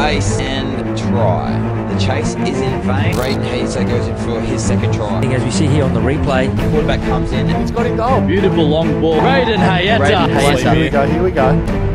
bit of space and try. The chase is in vain. Braden Heiser goes in for his second try. As we see here on the replay, the Quarterback comes in and he's got in goal. Beautiful long ball. Braden Haeata. Braden Haeata. Here we go, here we go.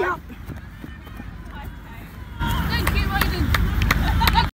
Yeah.